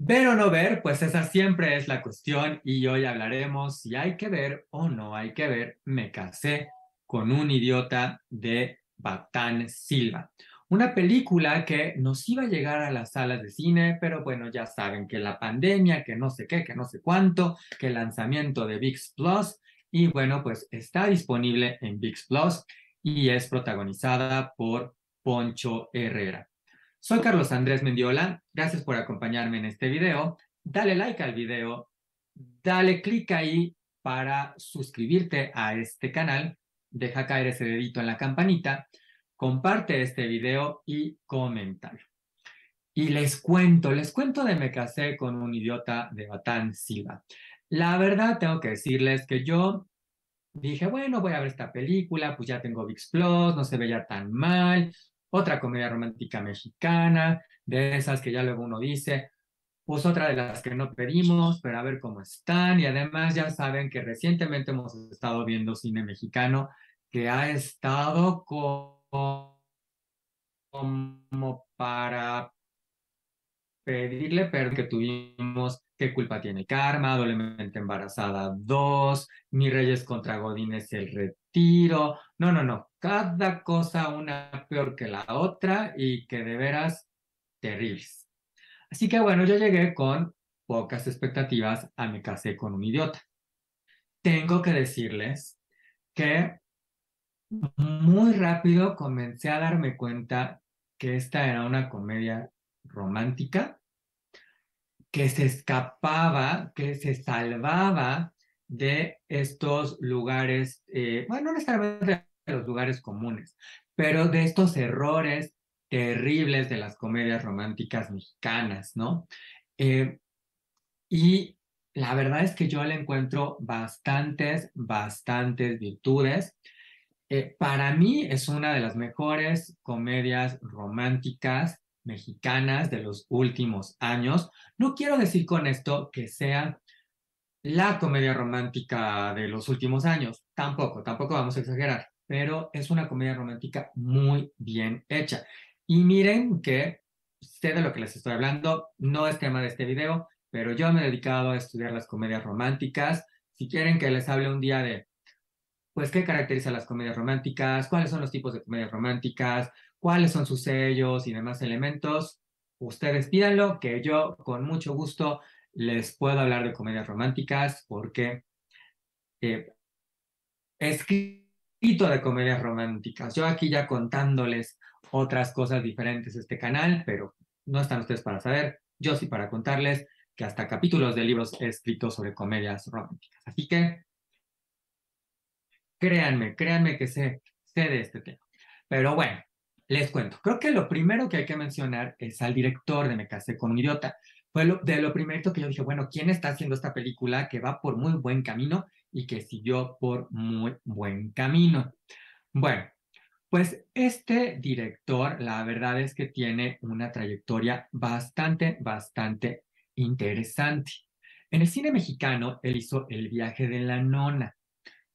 Ver o no ver, pues esa siempre es la cuestión y hoy hablaremos si hay que ver o no hay que ver Me casé con un idiota de Batán Silva. Una película que nos iba a llegar a las salas de cine, pero bueno, ya saben que la pandemia, que no sé qué, que no sé cuánto, que el lanzamiento de VIX Plus y bueno, pues está disponible en VIX Plus y es protagonizada por Poncho Herrera. Soy Carlos Andrés Mendiola, gracias por acompañarme en este video. Dale like al video, dale clic ahí para suscribirte a este canal, deja caer ese dedito en la campanita, comparte este video y comentario. Y les cuento, les cuento de me casé con un idiota de Batán Silva. La verdad tengo que decirles que yo dije, bueno, voy a ver esta película, pues ya tengo VIX no se veía tan mal, otra comedia romántica mexicana, de esas que ya luego uno dice, pues otra de las que no pedimos, pero a ver cómo están. Y además ya saben que recientemente hemos estado viendo cine mexicano que ha estado como para pedirle perdón que tuvimos ¿Qué culpa tiene Karma? Doblemente embarazada 2, Mi Reyes contra Godines el retiro. No, no, no. Cada cosa una peor que la otra y que de veras terribles. Así que bueno, yo llegué con pocas expectativas a Me casé con un idiota. Tengo que decirles que muy rápido comencé a darme cuenta que esta era una comedia romántica que se escapaba, que se salvaba de estos lugares, eh, bueno, no necesariamente de los lugares comunes, pero de estos errores terribles de las comedias románticas mexicanas, ¿no? Eh, y la verdad es que yo le encuentro bastantes, bastantes virtudes. Eh, para mí es una de las mejores comedias románticas mexicanas de los últimos años. No quiero decir con esto que sea la comedia romántica de los últimos años, tampoco, tampoco vamos a exagerar, pero es una comedia romántica muy bien hecha. Y miren que sé de lo que les estoy hablando, no es tema de este video, pero yo me he dedicado a estudiar las comedias románticas. Si quieren que les hable un día de, pues, qué caracteriza las comedias románticas, cuáles son los tipos de comedias románticas, cuáles son sus sellos y demás elementos, ustedes pídanlo, que yo con mucho gusto les puedo hablar de comedias románticas porque eh, he escrito de comedias románticas. Yo aquí ya contándoles otras cosas diferentes de este canal, pero no están ustedes para saber, yo sí para contarles que hasta capítulos de libros he escrito sobre comedias románticas. Así que créanme, créanme que sé, sé de este tema. Pero bueno, les cuento, creo que lo primero que hay que mencionar es al director de Me casé con un idiota. Fue de lo primero que yo dije, bueno, ¿quién está haciendo esta película que va por muy buen camino y que siguió por muy buen camino? Bueno, pues este director, la verdad es que tiene una trayectoria bastante, bastante interesante. En el cine mexicano, él hizo El viaje de la nona,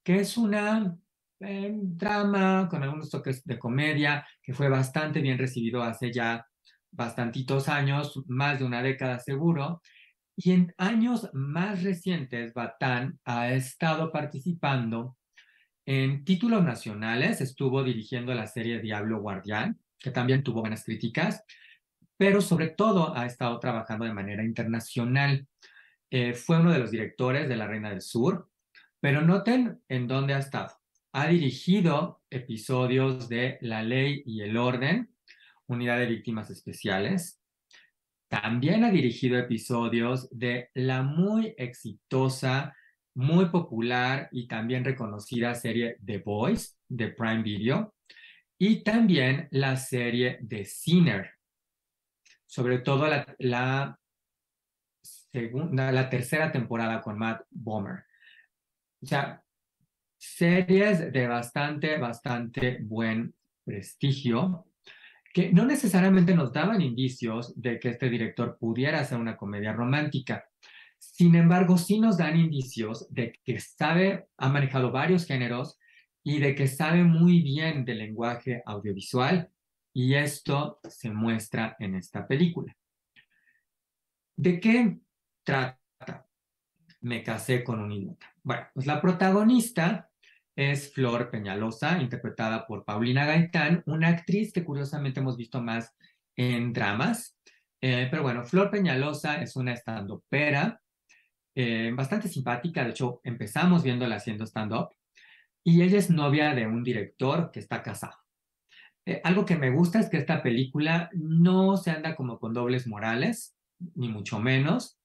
que es una drama, con algunos toques de comedia, que fue bastante bien recibido hace ya bastantitos años, más de una década seguro. Y en años más recientes, Batán ha estado participando en títulos nacionales, estuvo dirigiendo la serie Diablo Guardián, que también tuvo buenas críticas, pero sobre todo ha estado trabajando de manera internacional. Eh, fue uno de los directores de La Reina del Sur, pero noten en dónde ha estado ha dirigido episodios de La Ley y el Orden, Unidad de Víctimas Especiales. También ha dirigido episodios de la muy exitosa, muy popular y también reconocida serie The Boys de Prime Video. Y también la serie The Sinner, sobre todo la, la tercera temporada con Matt Bomer. O sea, series de bastante, bastante buen prestigio, que no necesariamente nos daban indicios de que este director pudiera hacer una comedia romántica. Sin embargo, sí nos dan indicios de que sabe, ha manejado varios géneros y de que sabe muy bien del lenguaje audiovisual y esto se muestra en esta película. ¿De qué trata? Me casé con un idiota. Bueno, pues la protagonista es Flor Peñalosa, interpretada por Paulina Gaitán, una actriz que curiosamente hemos visto más en dramas. Eh, pero bueno, Flor Peñalosa es una estandopera eh, bastante simpática. De hecho, empezamos viéndola haciendo stand-up. Y ella es novia de un director que está casado. Eh, algo que me gusta es que esta película no se anda como con dobles morales, ni mucho menos.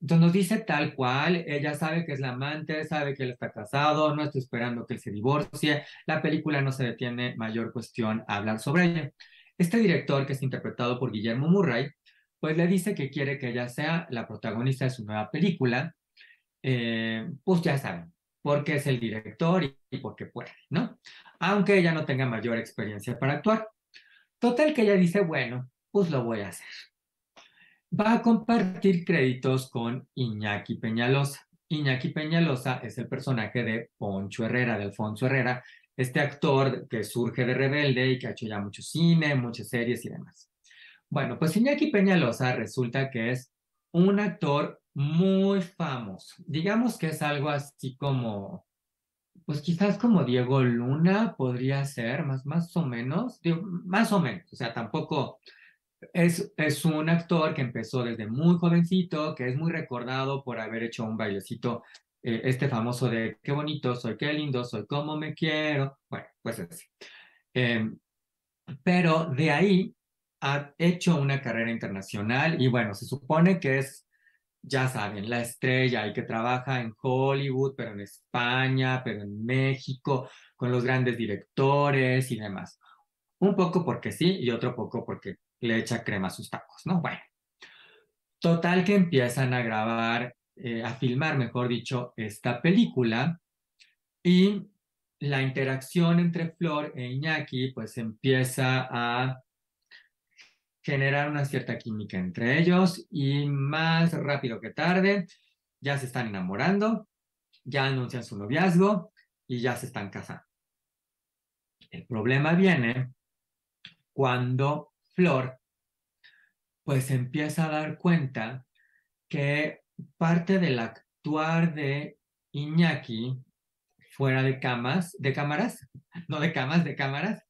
Entonces nos dice tal cual, ella sabe que es la amante, sabe que él está casado, no está esperando que él se divorcie, la película no se detiene mayor cuestión hablar sobre ella. Este director, que es interpretado por Guillermo Murray, pues le dice que quiere que ella sea la protagonista de su nueva película, eh, pues ya saben, porque es el director y, y porque puede, ¿no? Aunque ella no tenga mayor experiencia para actuar. Total que ella dice, bueno, pues lo voy a hacer. Va a compartir créditos con Iñaki Peñalosa. Iñaki Peñalosa es el personaje de Poncho Herrera, de Alfonso Herrera, este actor que surge de Rebelde y que ha hecho ya mucho cine, muchas series y demás. Bueno, pues Iñaki Peñalosa resulta que es un actor muy famoso. Digamos que es algo así como, pues quizás como Diego Luna podría ser, más, más o menos, más o menos, o sea, tampoco es, es un actor que empezó desde muy jovencito, que es muy recordado por haber hecho un bailecito, eh, este famoso de qué bonito soy, qué lindo soy, cómo me quiero, bueno, pues así. Eh, pero de ahí ha hecho una carrera internacional y bueno, se supone que es, ya saben, la estrella y que trabaja en Hollywood, pero en España, pero en México, con los grandes directores y demás. Un poco porque sí y otro poco porque le echa crema a sus tacos, ¿no? Bueno, total que empiezan a grabar, eh, a filmar, mejor dicho, esta película y la interacción entre Flor e Iñaki pues empieza a generar una cierta química entre ellos y más rápido que tarde ya se están enamorando, ya anuncian su noviazgo y ya se están casando. El problema viene cuando Pues empieza a dar cuenta que parte del actuar de Iñaki fuera de camas, de cámaras, no de camas, de cámaras,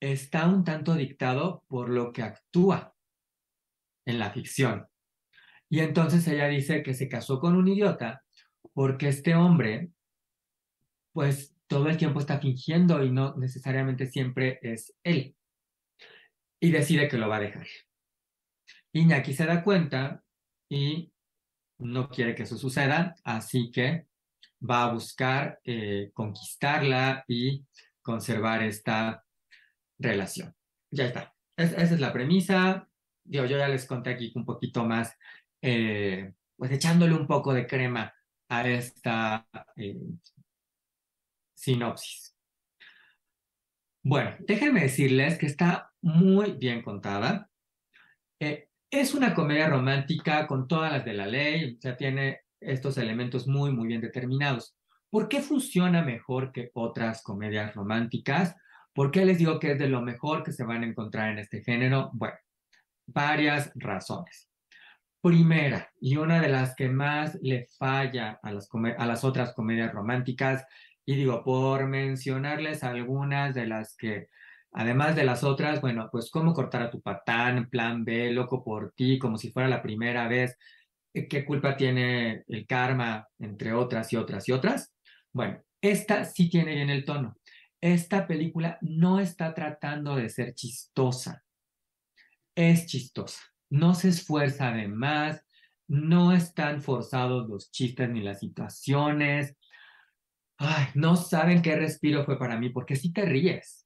está un tanto dictado por lo que actúa en la ficción. Y entonces ella dice que se casó con un idiota porque este hombre, pues todo el tiempo está fingiendo y no necesariamente siempre es él. Y decide que lo va a dejar. Iñaki se da cuenta y no quiere que eso suceda, así que va a buscar eh, conquistarla y conservar esta relación. Ya está. esa es la premisa. Yo, ya les conté aquí un poquito más, eh, pues echándole un poco de crema a esta eh, sinopsis. Bueno, déjenme decirles que está muy bien contada. Eh, es una comedia romántica con todas las de la ley, o sea, tiene estos elementos muy, muy bien determinados. ¿Por qué funciona mejor que otras comedias románticas? ¿Por qué les digo que es de lo mejor que se van a encontrar en este género? Bueno, varias razones. Primera, y una de las que más le falla a las, a las otras comedias románticas, y digo, por mencionarles algunas de las que, además de las otras, bueno, pues cómo cortar a tu patán, plan B, loco por ti, como si fuera la primera vez, eh, qué culpa tiene el karma, entre otras y otras y otras. Bueno, esta sí tiene bien el tono esta película no está tratando de ser chistosa. Es chistosa. No se esfuerza de más. No están forzados los chistes ni las situaciones. Ay, no saben qué respiro fue para mí, porque sí te ríes.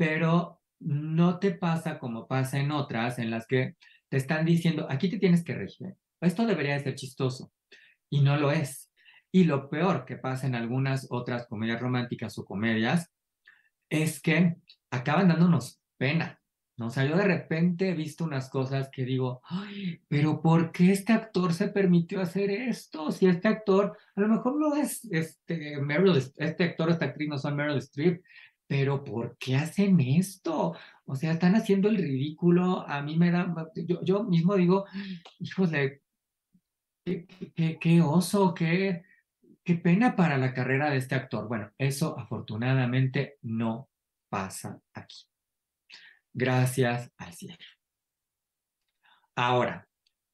Pero no te pasa como pasa en otras en las que te están diciendo, aquí te tienes que reír. Esto debería de ser chistoso. Y no lo es. Y lo peor que pasa en algunas otras comedias románticas o comedias es que acaban dándonos pena. ¿no? O sea, yo de repente he visto unas cosas que digo, Ay, pero ¿por qué este actor se permitió hacer esto? Si este actor, a lo mejor no es este Meryl, este actor, esta actriz no son Meryl Streep, pero ¿por qué hacen esto? O sea, están haciendo el ridículo. A mí me da, yo, yo mismo digo, híjole, qué, qué, qué oso, qué, qué pena para la carrera de este actor. Bueno, eso afortunadamente no pasa aquí. Gracias al cielo. Ahora,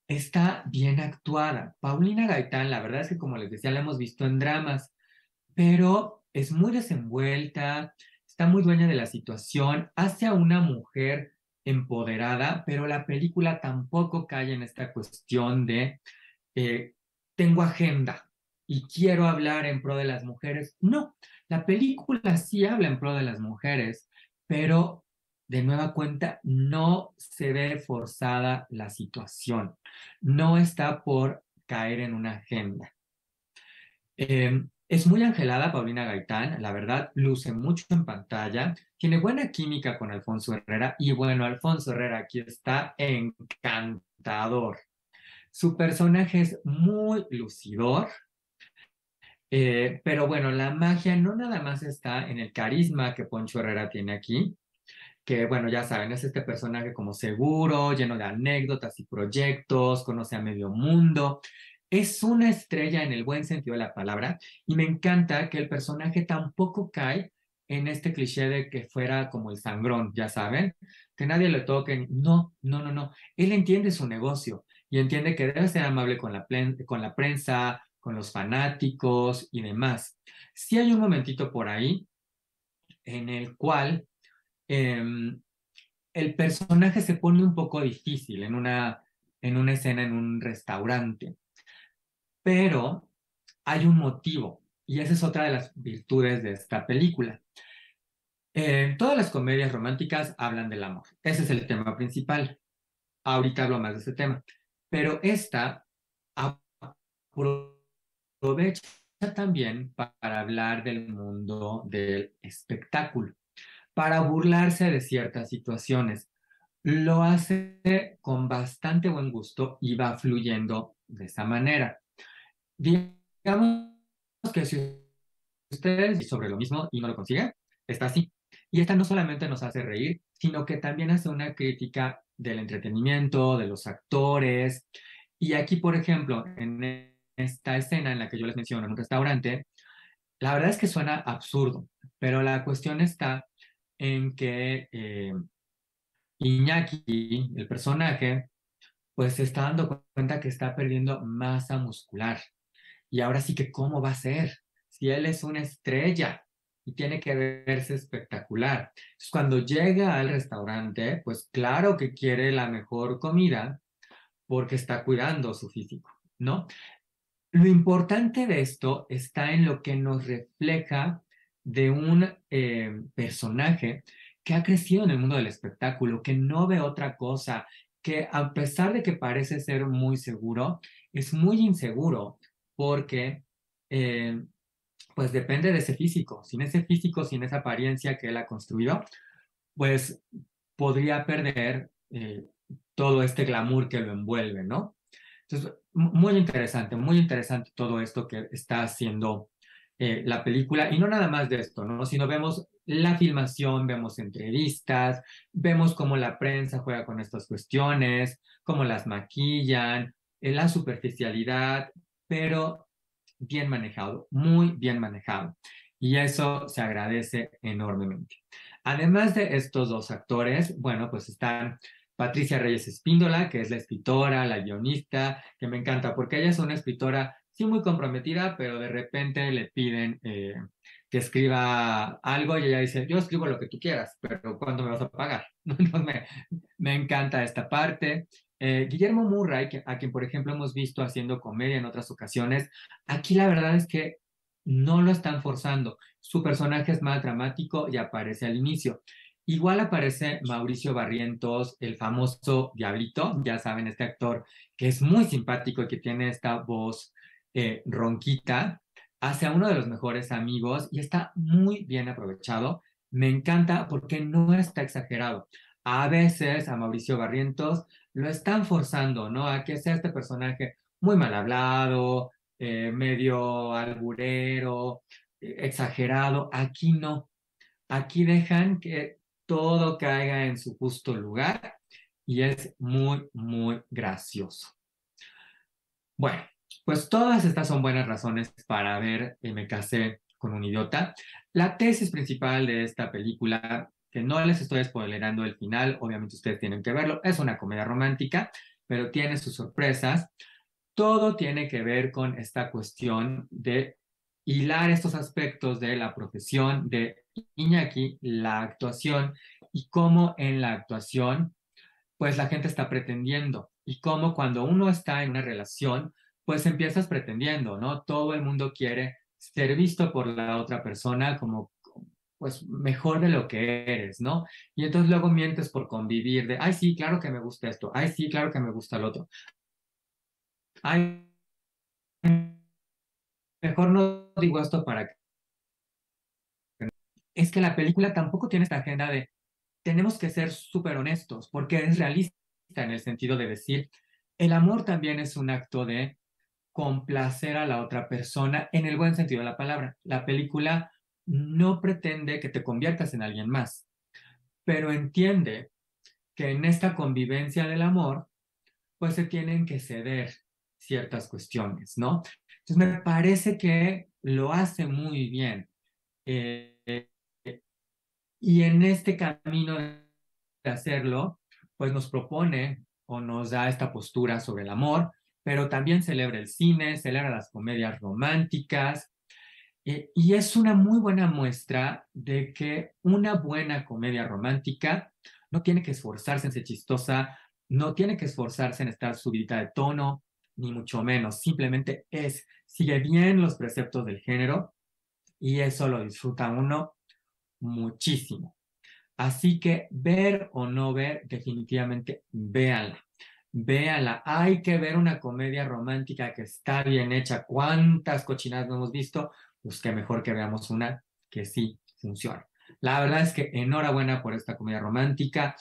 está bien actuada. Paulina Gaitán, la verdad es que como les decía, la hemos visto en dramas, pero es muy desenvuelta, está muy dueña de la situación, hace a una mujer empoderada, pero la película tampoco cae en esta cuestión de eh, tengo agenda y quiero hablar en pro de las mujeres. No, la película sí habla en pro de las mujeres, pero de nueva cuenta no se ve forzada la situación, no está por caer en una agenda. Eh, es muy angelada Paulina Gaitán, la verdad, luce mucho en pantalla, tiene buena química con Alfonso Herrera y bueno, Alfonso Herrera aquí está encantador. Su personaje es muy lucidor, eh, pero bueno, la magia no nada más está en el carisma que Poncho Herrera tiene aquí, que bueno, ya saben, es este personaje como seguro, lleno de anécdotas y proyectos, conoce a medio mundo, es una estrella en el buen sentido de la palabra y me encanta que el personaje tampoco cae en este cliché de que fuera como el sangrón, ya saben, que nadie le toque. No, no, no, no. Él entiende su negocio y entiende que debe ser amable con la, prensa, con los fanáticos y demás. Sí hay un momentito por ahí en el cual em, el personaje se pone un poco difícil en una, en una escena en un restaurante pero hay un motivo y esa es otra de las virtudes de esta película. Todas las comedias románticas hablan del amor, ese es el tema principal. Ahorita hablo más de ese tema, pero esta aprovecha también para hablar del mundo del espectáculo, para burlarse de ciertas situaciones. Lo hace con bastante buen gusto y va fluyendo de esa manera. Digamos que si ustedes sobre lo mismo y no lo consiguen, está así. Y esta no solamente nos hace reír, sino que también hace una crítica del entretenimiento, de los actores. Y aquí, por ejemplo, en esta escena en la que yo les menciono en un restaurante, la verdad es que suena absurdo, pero la cuestión está en que eh, Iñaki, el personaje, pues se está dando cuenta que está perdiendo masa muscular. Y ahora sí que, ¿cómo va a ser? Si él es una estrella y tiene que verse espectacular. Entonces, cuando llega al restaurante, pues claro que quiere la mejor comida porque está cuidando su físico, ¿no? Lo importante de esto está en lo que nos refleja de un eh, personaje que ha crecido en el mundo del espectáculo, que no ve otra cosa, que a pesar de que parece ser muy seguro, es muy inseguro porque eh, pues depende de ese físico. Sin ese físico, sin esa apariencia que él ha construido, pues podría perder eh, todo este glamour que lo envuelve, ¿no? Entonces, muy interesante, muy interesante todo esto que está haciendo eh, la película. Y no nada más de esto, ¿no? Sino vemos la filmación, vemos entrevistas, vemos cómo la prensa juega con estas cuestiones, cómo las maquillan, la superficialidad, pero bien manejado, muy bien manejado. Y eso se agradece enormemente. Además de estos dos actores, bueno, pues están Patricia Reyes Espíndola, que es la escritora, la guionista, que me encanta porque ella es una escritora, sí muy comprometida, pero de repente le piden eh, que escriba algo y ella dice, yo escribo lo que tú quieras, pero ¿cuándo me vas a pagar? me, me encanta esta parte. Eh, Guillermo Murray, a quien por ejemplo hemos visto haciendo comedia en otras ocasiones, aquí la verdad es que no lo están forzando. Su personaje es más dramático y aparece al inicio. Igual aparece Mauricio Barrientos, el famoso Diablito, ya saben, este actor que es muy simpático y que tiene esta voz eh, ronquita, hacia uno de los mejores amigos y está muy bien aprovechado. Me encanta porque no está exagerado. A veces a Mauricio Barrientos lo están forzando, ¿no? A que sea este personaje muy mal hablado, eh, medio alburero, eh, exagerado. Aquí no. Aquí dejan que todo caiga en su justo lugar y es muy, muy gracioso. Bueno, pues todas estas son buenas razones para ver Me casé con un idiota. La tesis principal de esta película, que no les estoy spoilerando el final, obviamente ustedes tienen que verlo, es una comedia romántica, pero tiene sus sorpresas. Todo tiene que ver con esta cuestión de hilar estos aspectos de la profesión de Iñaki, la actuación y cómo en la actuación, pues la gente está pretendiendo y cómo cuando uno está en una relación, pues empiezas pretendiendo, ¿no? Todo el mundo quiere ser visto por la otra persona como pues mejor de lo que eres, ¿no? Y entonces luego mientes por convivir de, ay, sí, claro que me gusta esto, ay, sí, claro que me gusta el otro. Ay, mejor no digo esto para que... Es que la película tampoco tiene esta agenda de, tenemos que ser súper honestos, porque es realista en el sentido de decir, el amor también es un acto de complacer a la otra persona en el buen sentido de la palabra. La película no pretende que te conviertas en alguien más, pero entiende que en esta convivencia del amor, pues se tienen que ceder ciertas cuestiones, ¿no? Entonces me parece que lo hace muy bien. Eh, y en este camino de hacerlo, pues nos propone o nos da esta postura sobre el amor, pero también celebra el cine, celebra las comedias románticas, eh, y es una muy buena muestra de que una buena comedia romántica no tiene que esforzarse en ser chistosa, no tiene que esforzarse en estar subida de tono, ni mucho menos, simplemente es, sigue bien los preceptos del género y eso lo disfruta uno muchísimo. Así que ver o no ver, definitivamente véanla véala. Hay que ver una comedia romántica que está bien hecha. ¿Cuántas cochinadas no hemos visto? Pues que mejor que veamos una que sí funciona. La verdad es que enhorabuena por esta comedia romántica.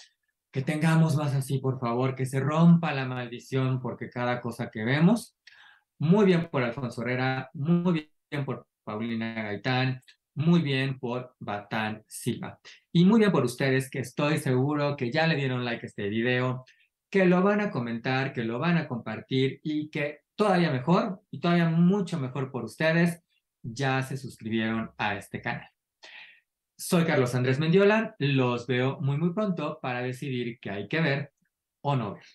Que tengamos más así, por favor, que se rompa la maldición porque cada cosa que vemos. Muy bien por Alfonso Herrera, muy bien por Paulina Gaitán, muy bien por Batán Silva. Y muy bien por ustedes, que estoy seguro que ya le dieron like a este video, que lo van a comentar, que lo van a compartir y que todavía mejor y todavía mucho mejor por ustedes, ya se suscribieron a este canal. Soy Carlos Andrés Mendiola, los veo muy muy pronto para decidir qué hay que ver o no ver.